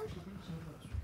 Хорошо, хорошо, хорошо.